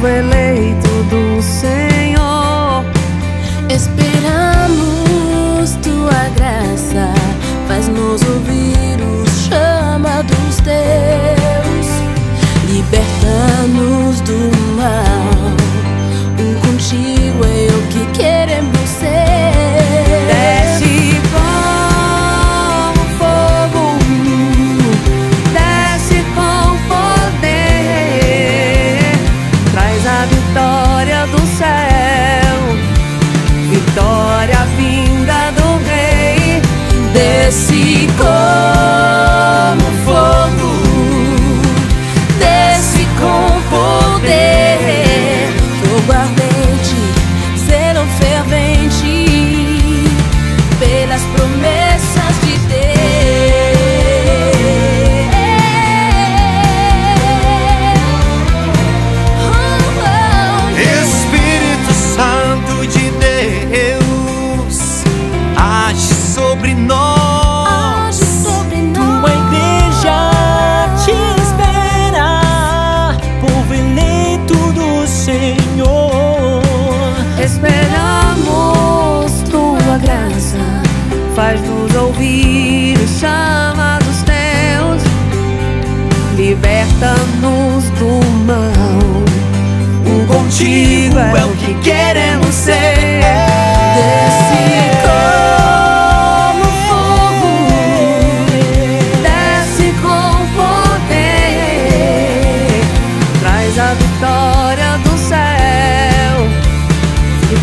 povo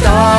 Stop.